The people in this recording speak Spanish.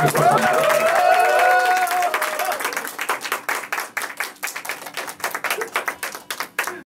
Muchas gracias.